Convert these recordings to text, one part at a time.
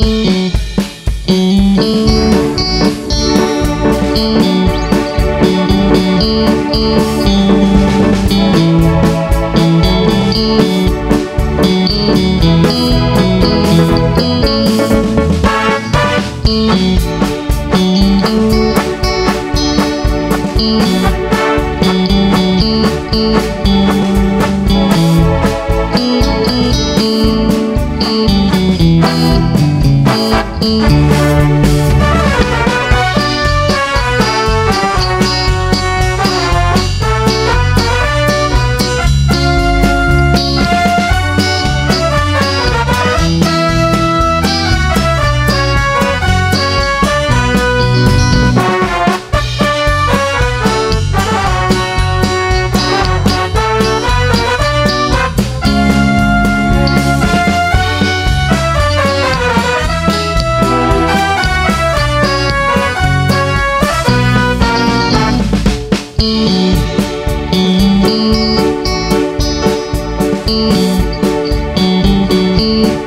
Música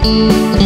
Música